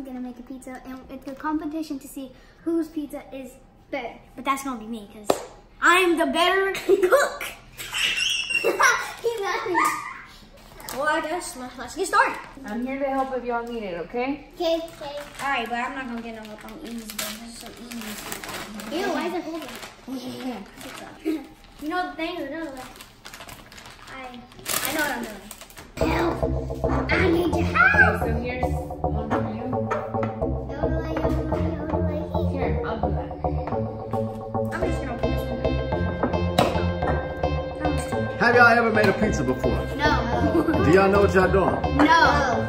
and gonna make a pizza, and it's a competition to see whose pizza is better. But that's gonna be me because I'm the better cook. Well, I guess let's, let's get started. I'm here to help if y'all need it, okay? Okay, okay. All right, but I'm not gonna get no help on easy. Though. This is so easy. Ew, why is it holding? You know the thing is, no, like, I I know what I'm doing. Help! I need your help. So here's Have y'all ever made a pizza before? No. Do y'all know what y'all doing? No.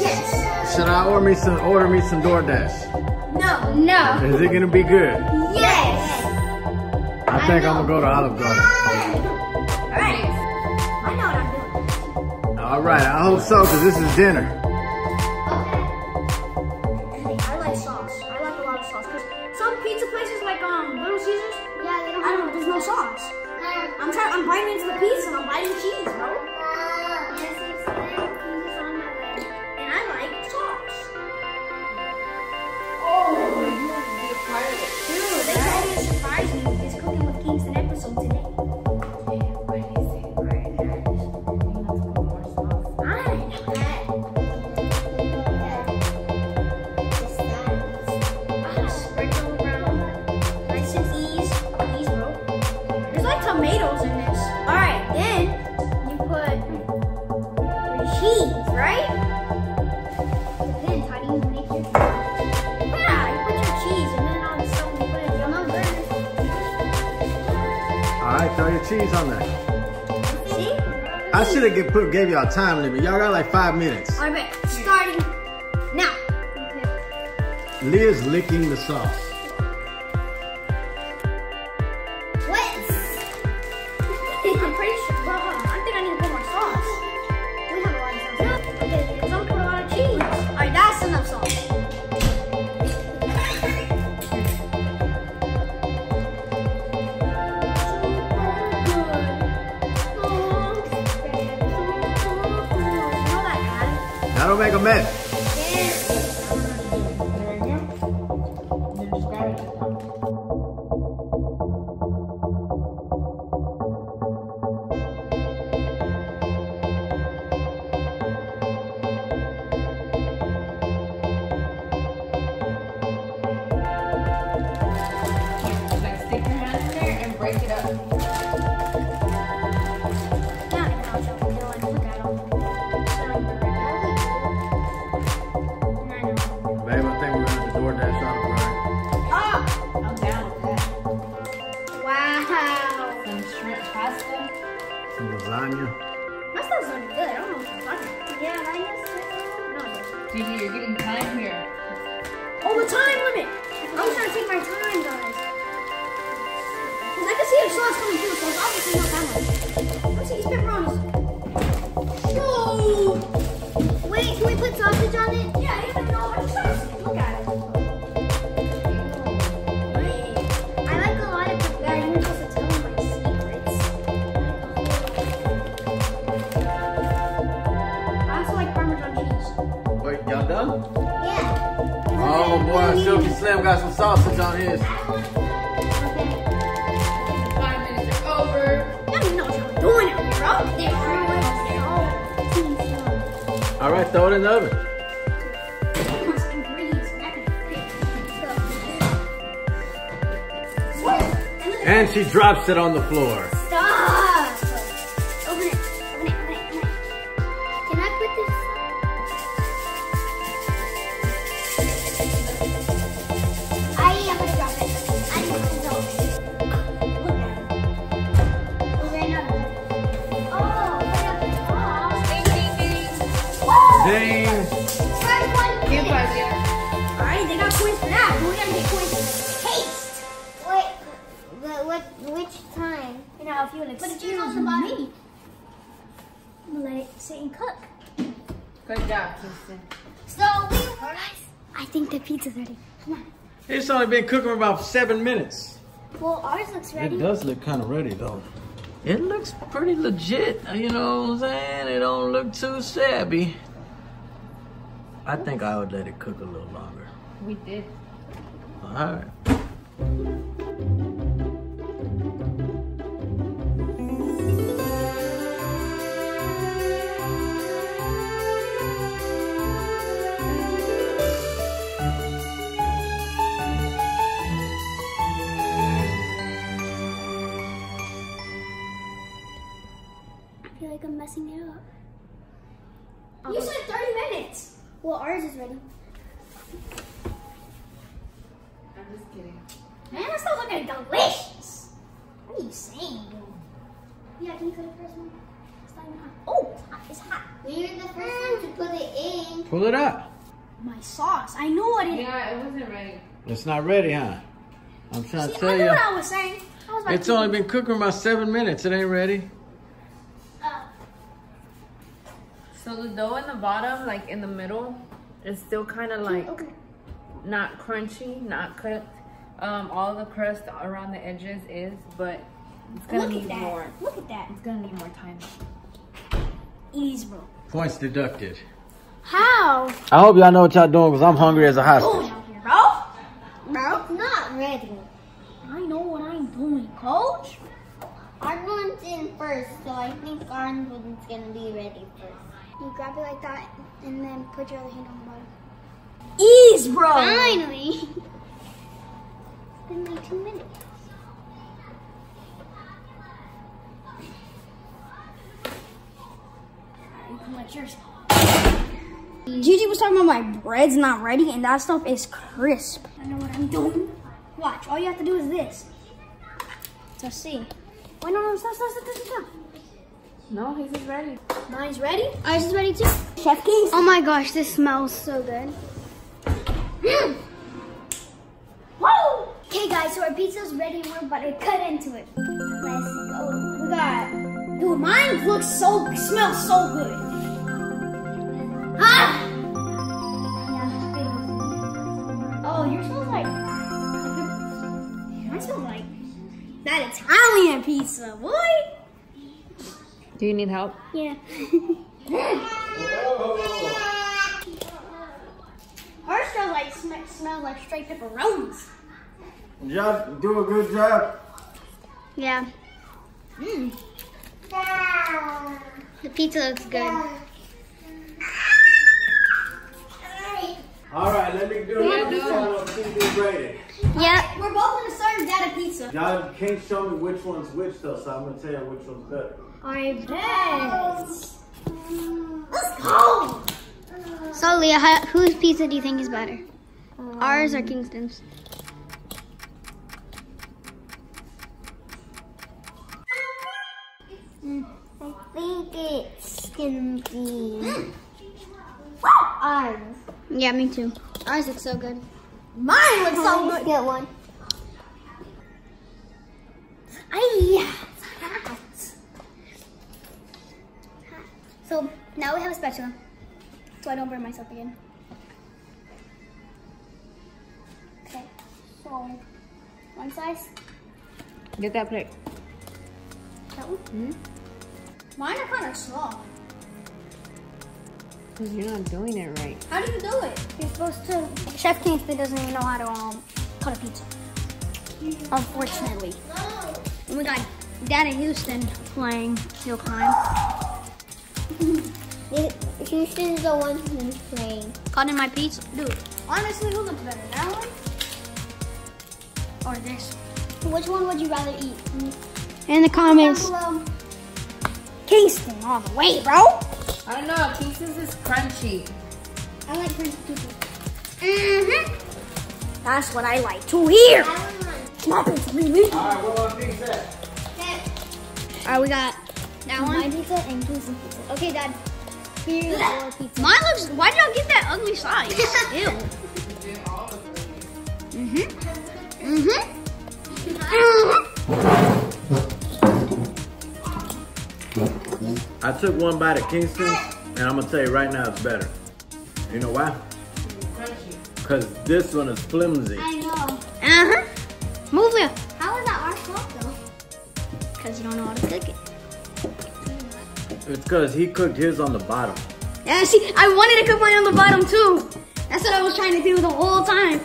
Yes. Should I order me some order me some DoorDash? No. No. Is it gonna be good? Yes. I think I'm gonna go to Olive Garden. All right. I know what I'm doing. All right, I hope so, cause this is dinner. I'm. Biting into the pizza and I'm biting cheese, bro. Right, throw your cheese on there. See? I should have put gave y'all a time limit. Y'all got like five minutes. Alright. Starting now. Leah's licking the sauce. It. Like stick your hand in there and break it up. Wow. Pasta. Some lasagna. That stuff's really good. I don't know what you're talking about. Yeah, I guess. Gigi, you're getting time here. Oh, the time limit! I was trying to take my time, guys. Because I can see the sauce coming through, so it's obviously not that much. Let's see these pepperonis. Whoa! Wait, can we put sausage on it? Yeah, you don't know what Slim got some sausage on his. Five minutes are over. Know what you're doing out All right, throw it in the oven. And she drops it on the floor. Ding. First Give minute. yeah. Alright, they got coins for that. but We gotta get coins for taste. Wait, but what? Which time? You know, if you would Put a excuse cheese on the bottom. me, I'm gonna let it sit and cook. Good job, Kingston. So we guys. I think the pizza's ready. Come on. It's only been cooking for about seven minutes. Well, ours looks ready. It does look kind of ready though. It looks pretty legit, you know what I'm saying? It don't look too shabby. I think I would let it cook a little longer. We did. All right. I feel like I'm messing it up. You said 30 minutes. Well, ours is ready. I'm just kidding. Man, that stuff looking delicious. What are you saying? Yeah, can you cut it first one? It's not even hot. Oh, it's hot. It's hot. You're the first one to put it in. Pull it up. My sauce. I knew what it Yeah, it wasn't ready. It's not ready, huh? I'm trying See, to I tell knew you. what I was saying. I was about It's to- only been cooking about seven minutes. It ain't ready. So the dough in the bottom, like in the middle, is still kind of like Okay. not crunchy, not cooked. Um, all the crust around the edges is, but it's gonna look need at that. more. Look at that. It's gonna need more time. Ease, bro. Points deducted. How? I hope y'all know what y'all doing because I'm hungry as a hostage. Out bro. Bro, not ready. I know what I'm doing, coach. Our one's in first, so I think our one's gonna be ready first. You grab it like that, and then put your other hand on the bottom. Ease, bro. Finally! it's been like two minutes. You can let yours. Gigi was talking about my bread's not ready, and that stuff is crisp. I know what I'm doing. Watch. All you have to do is this. Let's see. Wait, no, no, stop, stop, stop, stop, stop. No, his is ready. Mine's ready. Ours is ready too. Chef Keys. Oh my gosh, this smells so good. Whoa! Okay guys, so our pizza's ready and we're about to cut into it. Let's go. We got. Dude, mine looks so, smells so good. Ah! Oh, yours smells like. Mine smells like that Italian pizza, boy. Do you need help? Yeah. Ours smells like sm- smells like straight pepperonis. Y'all do a good job. yeah. Mm. The pizza looks good. All right, let me do Yeah, it. no. TV rating. Yep. We're both gonna serve that a pizza. Y'all can't show me which one's which though, so I'm gonna tell you which one's better. I bet. Let's go. So Leah, whose pizza do you think is better? Um, ours or Kingston's? I think it's gonna be ours. Yeah, me too. Ours looks so good. Mine looks so good. Get one. So now we have a spatula, so I don't burn myself again. Okay, so one slice. Get that plate. That one. Hmm. Mine are kind of small. Because you're not doing it right. How do you do it? You're supposed to. Chef Kingston doesn't even know how to um Cut a pizza. unfortunately. And we got Dad in Houston playing Hill Climb. Houston's the one who's playing. Cutting my pizza. Dude, honestly, who looks better? That one? Or this? Which one would you rather eat? In the comments. Below. Kingston all the way, bro. I don't know. Pieces is crunchy. I like Prince Pizza. Mm-hmm. That's what I like to hear. My pizza, baby. All right, what about these at? All right, we got that My pizza and Kingston pizza. Okay, Dad. Here's your pizza. Mine looks. Why did y'all get that ugly size? Ew. Mhm. Mm-hmm. I took one bite at Kingston, and I'm gonna tell you right now, it's better. You know why? Cause this one is flimsy. I know. Uh huh. Move it. How is that our fault though? Because you don't know how to cook it. It's because he cooked his on the bottom. Yeah, see, I wanted to cook mine on the bottom too. That's what I was trying to do the whole time.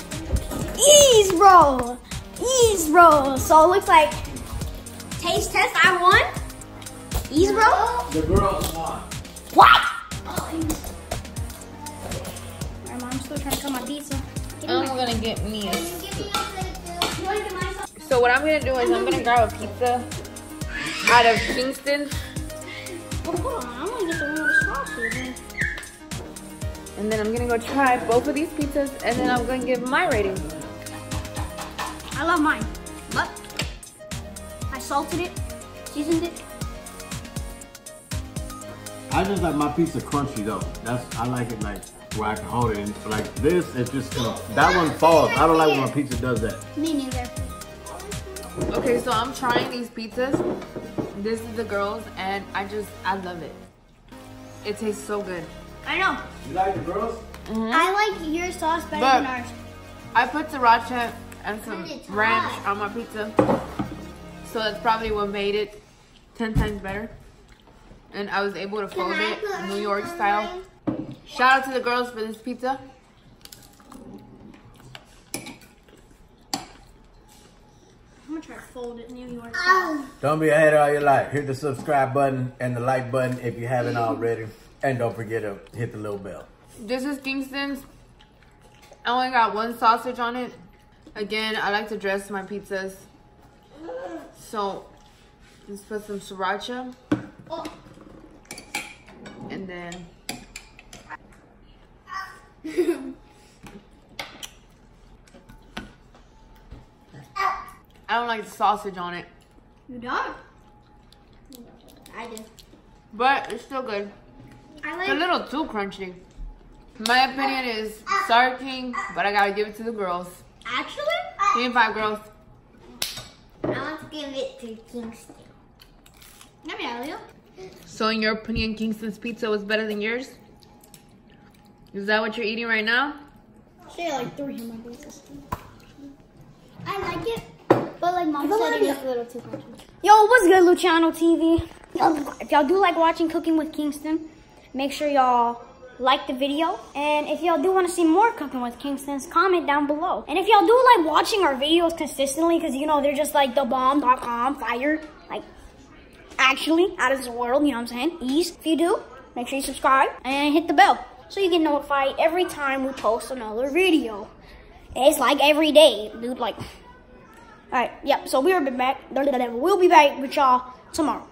Ease roll. Ease roll. So it looks like taste test, I won. Ease roll? The girls won. What? Alright, mom, I'm still trying to cut my pizza. I'm gonna get me a. You want to get my sauce? So what I'm gonna do is I'm gonna grab a pizza out of Kingston, Hold on. I want to get the one with sausage. and then I'm gonna go try both of these pizzas, and then I'm gonna give my rating. I love mine, but I salted it, seasoned it. I just like my pizza crunchy though. That's I like it like where I can hold it. And like this, it's just gonna, that one falls. I don't like when my pizza does that. Me neither. Okay, so I'm trying these pizzas. This is the girls, and I just I love it. It tastes so good. I know. You like the girls? Mm-hmm. I like your sauce better But- than ours. I put sriracha and some ranch hot. on my pizza, so that's probably what made it ten times better. And I was able to fold it New York style. Shout out to the girls for this pizza. I'm gonna try to fold it New York. Don't be a hater all your life. Hit the subscribe button and the like button if you haven't already. And don't forget to hit the little bell. This is Kingston's. I only got one sausage on it. Again, I like to dress my pizzas. So, let's put some sriracha. Oh. And then. I don't like the sausage on it, You don't? I do. but it's still good. I like It's a little too crunchy. My opinion is Sour King, but I gotta give it to the girls. Actually, me five girls. I want to give it to Kingston. Let me Elio. So, in your opinion, Kingston's pizza was better than yours? Is that what you're eating right now? Say like three of my pizzas. I like it, like mom said, it is a little too crunchy. Yo, what's good, Luciano TV? If y'all do like watching Cooking with Kingston, make sure y'all like the video. And if y'all do want to see more Cooking with Kingston's, comment down below. And if y'all do like watching our videos consistently, because you know they're just like the thebomb.com fire, like actually out of this world, you know what I'm saying? Ease. If you do, make sure you subscribe and hit the bell so you get notified every time we post another video. It's like every day, dude. Like, Alright, yep, so we'll be back. We'll be back with y'all tomorrow.